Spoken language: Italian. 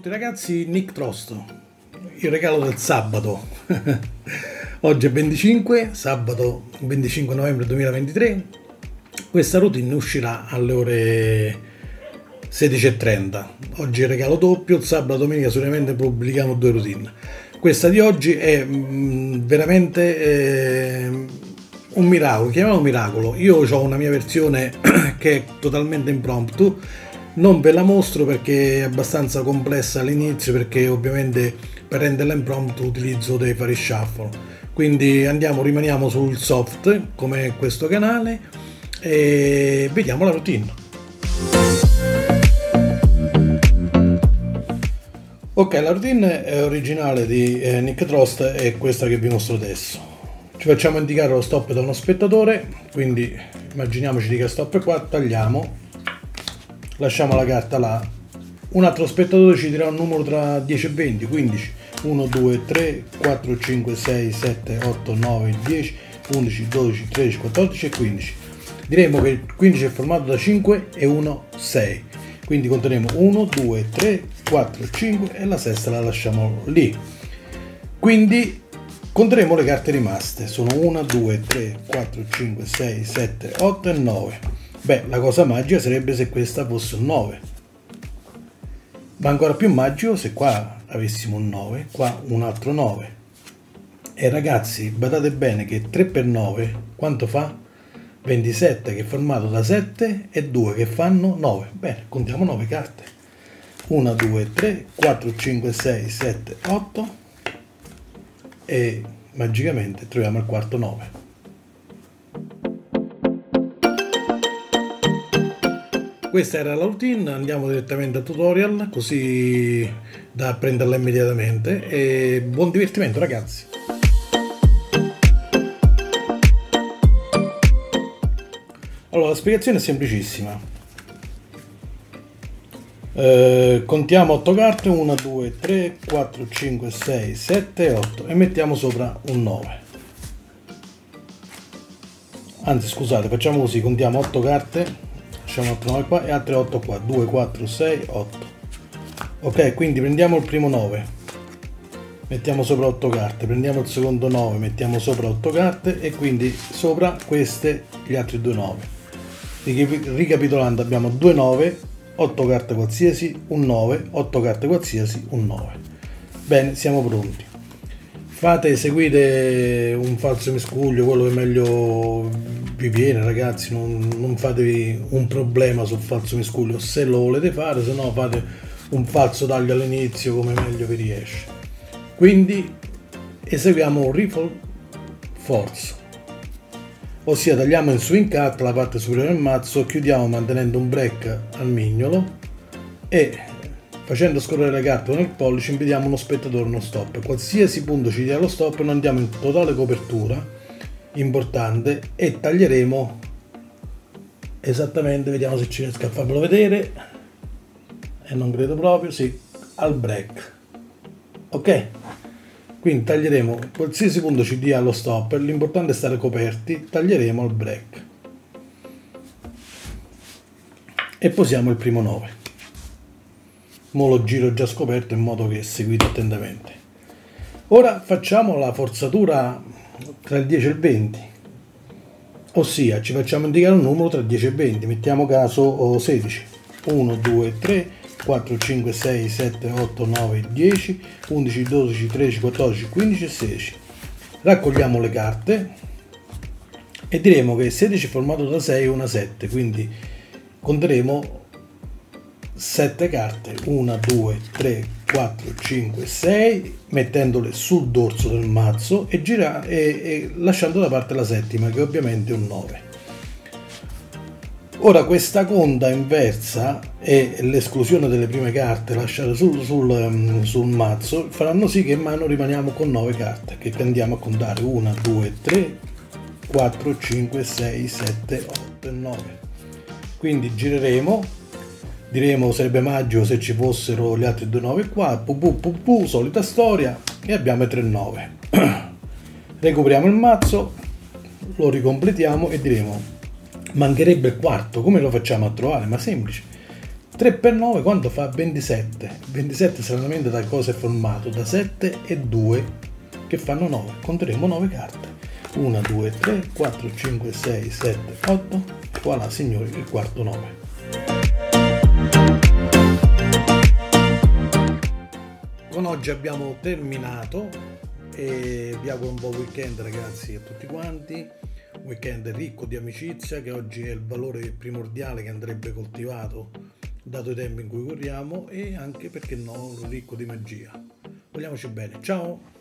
Tutti ragazzi, Nick Trosto, il regalo del sabato. Oggi è 25, sabato 25 novembre 2023. Questa routine uscirà alle ore 16.30. Oggi è regalo doppio, il sabato e domenica solamente pubblichiamo due routine. Questa di oggi è mm, veramente eh, un miracolo, chiamiamolo miracolo. Io ho una mia versione che è totalmente impromptu non ve la mostro perché è abbastanza complessa all'inizio perché ovviamente per renderla impromptu utilizzo dei fari shuffle. Quindi andiamo rimaniamo sul soft come questo canale e vediamo la routine. Ok la routine originale di eh, Nick Trost è questa che vi mostro adesso. Ci facciamo indicare lo stop da uno spettatore quindi immaginiamoci di che stop è qua tagliamo lasciamo la carta là. Un altro spettatore ci dirà un numero tra 10 e 20 15 1 2 3 4 5 6 7 8 9 10 11 12 13 14 e 15 diremo che il 15 è formato da 5 e 1 6 quindi conteremo 1 2 3 4 5 e la sesta la lasciamo lì. Quindi conteremo le carte rimaste. Sono 1 2 3 4 5 6 7 8 e 9 Beh, la cosa magica sarebbe se questa fosse un 9. Ma ancora più magico se qua avessimo un 9, qua un altro 9. E ragazzi, badate bene che 3 per 9 quanto fa? 27 che è formato da 7 e 2 che fanno 9. Bene, contiamo 9 carte. 1, 2, 3, 4, 5, 6, 7, 8 e magicamente troviamo il quarto 9. Questa era la routine, andiamo direttamente al tutorial così da prenderla immediatamente e buon divertimento ragazzi! Allora, la spiegazione è semplicissima. Eh, contiamo 8 carte, 1, 2, 3, 4, 5, 6, 7, 8 e mettiamo sopra un 9. Anzi, scusate, facciamo così, contiamo 8 carte, lasciamo 8 9 qua e altre 8 qua. 2 4 6 8 ok quindi prendiamo il primo 9 mettiamo sopra 8 carte. Prendiamo il secondo 9 mettiamo sopra 8 carte e quindi sopra queste gli altri due 9 ricapitolando abbiamo 2 9 8 carte qualsiasi un 9 8 carte qualsiasi un 9 bene siamo pronti fate seguite un falso miscuglio quello che meglio vi viene ragazzi. Non, non fatevi un problema sul falso miscuglio. Se lo volete fare se no fate un falso taglio all'inizio come meglio vi riesce. Quindi eseguiamo un riffle force. Ossia tagliamo in swing cut la parte superiore del mazzo chiudiamo mantenendo un break al mignolo e facendo scorrere le carte con il pollice impediamo uno spettatore uno stop. Qualsiasi punto ci dia lo stop non andiamo in totale copertura importante e taglieremo esattamente vediamo se ci riesco a farvelo vedere. E non credo proprio sì al break. Ok? Quindi taglieremo qualsiasi punto ci dia lo stopper l'importante è stare coperti taglieremo al break. E posiamo il primo 9 mo lo giro già scoperto in modo che seguite attentamente. Ora facciamo la forzatura tra il 10 e il 20 ossia ci facciamo indicare un numero tra 10 e 20 mettiamo caso 16 1 2 3 4 5 6 7 8 9 10 11 12 13 14 15 e 16 raccogliamo le carte e diremo che 16 è formato da 6 è una 7 quindi conteremo 7 carte 1 2 3 4 5 6 mettendole sul dorso del mazzo e, girare, e, e lasciando da parte la settima che ovviamente è un 9 ora questa conda inversa e l'esclusione delle prime carte lasciate sul, sul, um, sul mazzo faranno sì che in mano rimaniamo con 9 carte che andiamo a contare 1 2 3 4 5 6 7 8 e 9 quindi gireremo diremo sarebbe magico se ci fossero gli altri due 9 qua, pu, pu, pu, pu, solita storia, e abbiamo i 3 9. Recuperiamo il mazzo, lo ricompletiamo e diremo mancherebbe il quarto, come lo facciamo a trovare? Ma semplice. 3 per 9 quanto fa? 27 27 stranamente da cosa è formato? Da 7 e 2 che fanno 9 conteremo 9 carte. 1 2 3 4 5 6 7 8 voilà signori il quarto 9 con oggi abbiamo terminato e vi auguro un buon weekend ragazzi a tutti quanti weekend ricco di amicizia che oggi è il valore primordiale che andrebbe coltivato dato i tempi in cui corriamo e anche perché no ricco di magia. Vogliamoci bene, ciao!